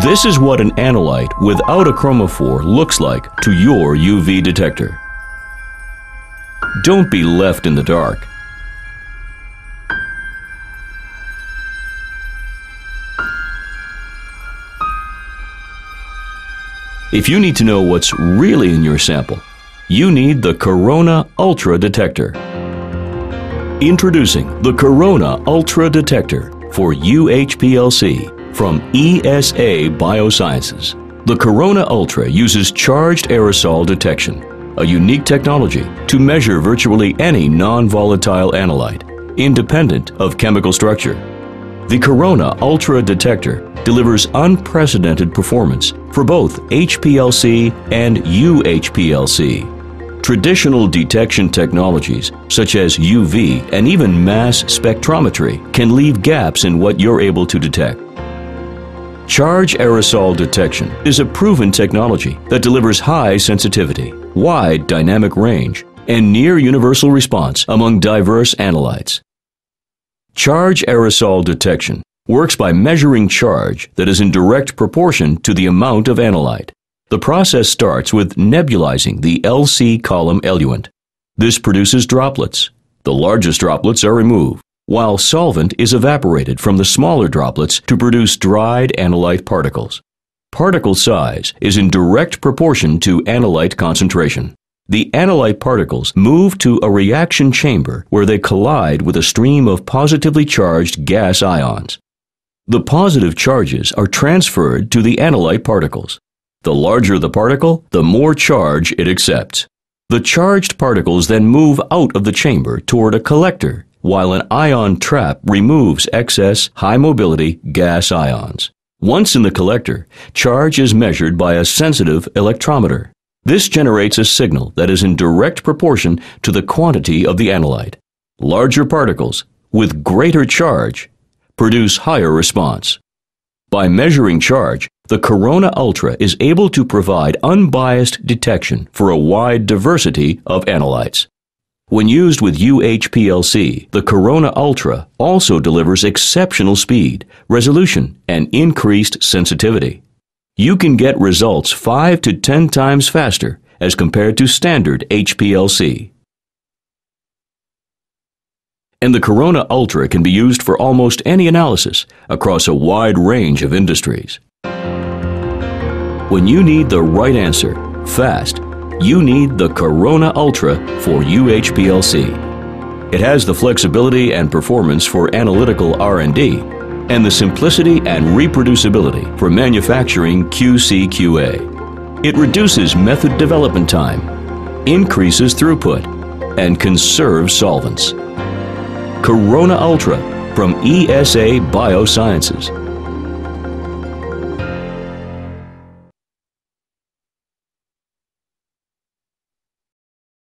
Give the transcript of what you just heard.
This is what an analyte without a chromophore looks like to your UV detector. Don't be left in the dark. If you need to know what's really in your sample, you need the Corona Ultra Detector. Introducing the Corona Ultra Detector for UHPLC from ESA Biosciences. The Corona Ultra uses charged aerosol detection, a unique technology to measure virtually any non-volatile analyte, independent of chemical structure. The Corona Ultra Detector delivers unprecedented performance for both HPLC and UHPLC. Traditional detection technologies, such as UV and even mass spectrometry, can leave gaps in what you're able to detect. Charge aerosol detection is a proven technology that delivers high sensitivity, wide dynamic range, and near universal response among diverse analytes. Charge aerosol detection works by measuring charge that is in direct proportion to the amount of analyte. The process starts with nebulizing the LC column eluent. This produces droplets. The largest droplets are removed, while solvent is evaporated from the smaller droplets to produce dried analyte particles. Particle size is in direct proportion to analyte concentration. The analyte particles move to a reaction chamber where they collide with a stream of positively charged gas ions. The positive charges are transferred to the analyte particles. The larger the particle, the more charge it accepts. The charged particles then move out of the chamber toward a collector, while an ion trap removes excess high mobility gas ions. Once in the collector, charge is measured by a sensitive electrometer. This generates a signal that is in direct proportion to the quantity of the analyte. Larger particles, with greater charge, produce higher response. By measuring charge, the Corona Ultra is able to provide unbiased detection for a wide diversity of analytes. When used with UHPLC, the Corona Ultra also delivers exceptional speed, resolution, and increased sensitivity. You can get results 5 to 10 times faster as compared to standard HPLC and the Corona Ultra can be used for almost any analysis across a wide range of industries. When you need the right answer, fast, you need the Corona Ultra for UHPLC. It has the flexibility and performance for analytical R&D and the simplicity and reproducibility for manufacturing QC/QA. It reduces method development time, increases throughput, and conserves solvents. Corona Ultra from ESA Biosciences.